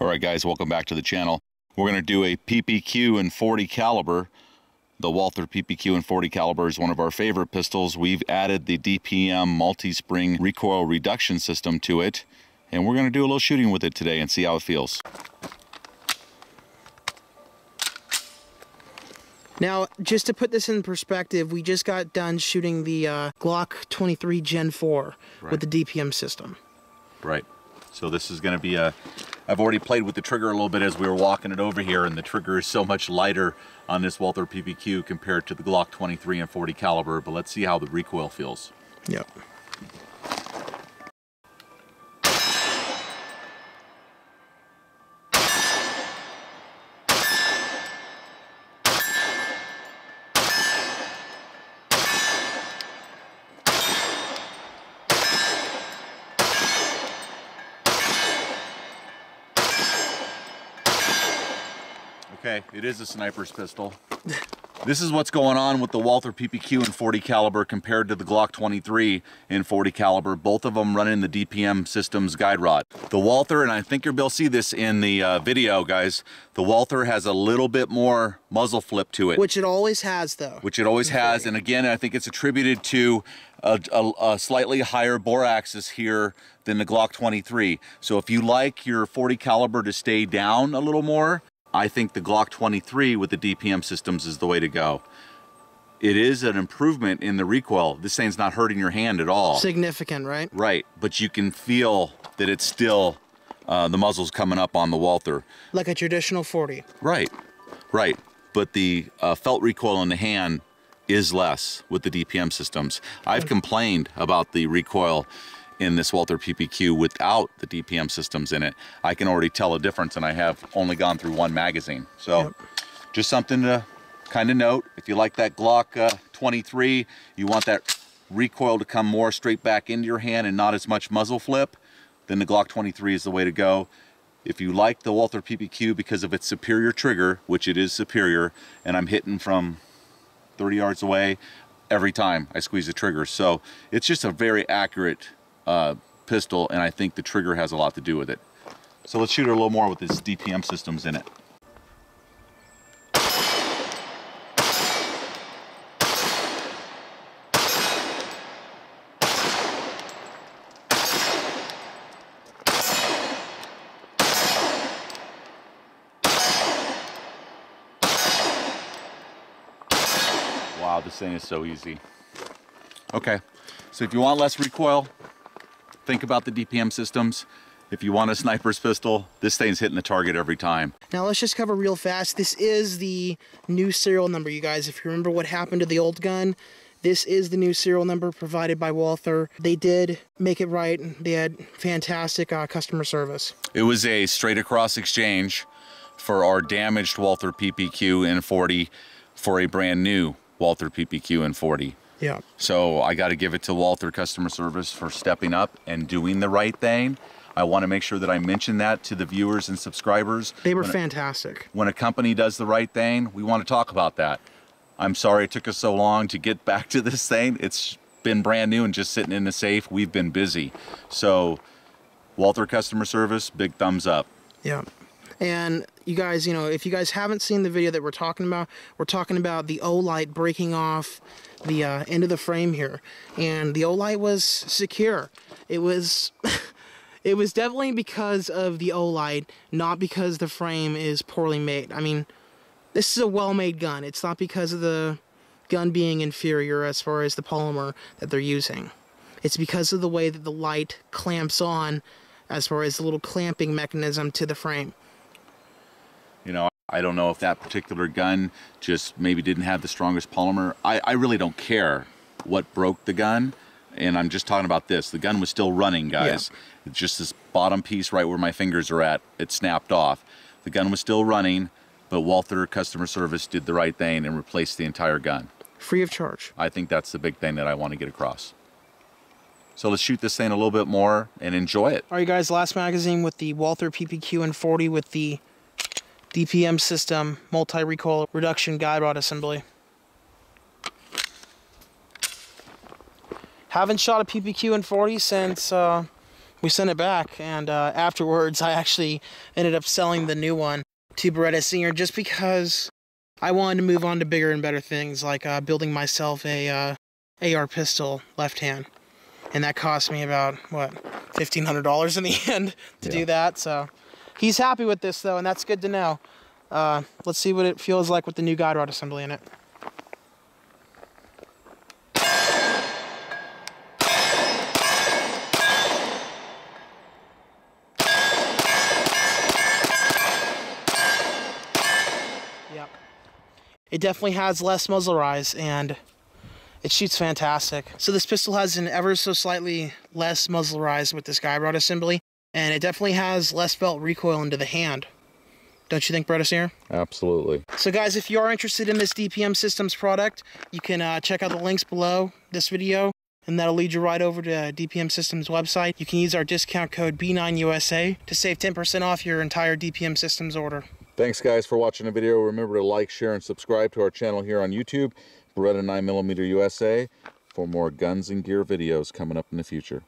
All right, guys, welcome back to the channel. We're going to do a PPQ and 40 caliber. The Walther PPQ and 40 caliber is one of our favorite pistols. We've added the DPM multi-spring recoil reduction system to it, and we're going to do a little shooting with it today and see how it feels. Now, just to put this in perspective, we just got done shooting the uh, Glock 23 Gen 4 Right. with the DPM system. Right. So this is going to be a. I've already played with the trigger a little bit as we were walking it over here, and the trigger is so much lighter on this Walther PPQ compared to the Glock 23 and 40 caliber. But let's see how the recoil feels. Yep. Okay, it is a sniper's pistol. This is what's going on with the Walther PPQ in 40 caliber compared to the Glock 23 in 40 caliber. Both of them running the DPM systems guide rod. The Walther, and I think you'll be able to see this in the uh, video, guys. The Walther has a little bit more muzzle flip to it. Which it always has, though. which it always has. And again, I think it's attributed to a, a, a slightly higher bore axis here than the Glock 23. So if you like your 40 caliber to stay down a little more, I think the Glock 23 with the DPM systems is the way to go. It is an improvement in the recoil. This thing's not hurting your hand at all. Significant, right? Right, but you can feel that it's still, uh, the muzzle's coming up on the Walther. Like a traditional 40. Right, right. But the uh, felt recoil in the hand is less with the DPM systems. I've complained about the recoil in this Walther PPQ without the DPM systems in it. I can already tell a difference, and I have only gone through one magazine. So, Yep. just something to kind of note. If you like that Glock uh, 23, you want that recoil to come more straight back into your hand and not as much muzzle flip, then the Glock 23 is the way to go. If you like the Walther PPQ because of its superior trigger, which it is superior, and I'm hitting from 30 yards away every time I squeeze the trigger. So it's just a very accurate uh, pistol, and I think the trigger has a lot to do with it. So let's shoot it a little more with this DPM systems in it. Wow, this thing is so easy. Okay, so if you want less recoil, think about the DPM systems. If you want a sniper's pistol, this thing's hitting the target every time. Now let's just cover real fast. This is the new serial number, you guys. If you remember what happened to the old gun, this is the new serial number provided by Walther. They did make it right. They had fantastic uh, customer service. It was a straight across exchange for our damaged Walther PPQ N40 for a brand new Walther PPQ N40. Yeah. So I got to give it to Walther customer service for stepping up and doing the right thing. I want to make sure that I mention that to the viewers and subscribers. They were When a- fantastic. when a company does the right thing, we want to talk about that. I'm sorry it took us so long to get back to this thing. It's been brand new and just sitting in the safe. We've been busy. So, Walther customer service, big thumbs up. Yeah. And you guys, you know, if you guys haven't seen the video that we're talking about, we're talking about the Olight breaking off the uh, end of the frame here. And the Olight was secure. It was... it was definitely because of the Olight, not because the frame is poorly made. I mean, this is a well-made gun. It's not because of the gun being inferior as far as the polymer that they're using. It's because of the way that the light clamps on as far as the little clamping mechanism to the frame. I don't know if that particular gun just maybe didn't have the strongest polymer. I, I really don't care what broke the gun. And I'm just talking about this. The gun was still running, guys. It's just this bottom piece right where my fingers are at, it snapped off. The gun was still running, but Walther customer service did the right thing and replaced the entire gun. Free of charge. I think that's the big thing that I want to get across. So let's shoot this thing a little bit more and enjoy it. All right, you guys, last magazine with the Walther PPQ and 40 with the DPM system multi-recoil reduction guide rod assembly. Haven't shot a PPQ in 40 since uh, we sent it back, and uh, afterwards, I actually ended up selling the new one to Beretta Senior just because I wanted to move on to bigger and better things, like uh, building myself a uh, AR pistol left hand, and that cost me about what fifteen hundred dollars in the end to Yeah. do that. So he's happy with this though, and that's good to know. Uh, let's see what it feels like with the new guide rod assembly in it. Yep. It definitely has less muzzle rise and it shoots fantastic. So this pistol has an ever so slightly less muzzle rise with this guide rod assembly, and it definitely has less felt recoil into the hand. Don't you think, here? Absolutely. So guys, if you are interested in this DPM Systems product, you can uh, check out the links below this video, and that'll lead you right over to DPM Systems website. You can use our discount code B9USA to save 10% off your entire DPM Systems order. Thanks guys for watching the video. Remember to like, share, and subscribe to our channel here on YouTube, Beretta 9mm USA, for more guns and gear videos coming up in the future.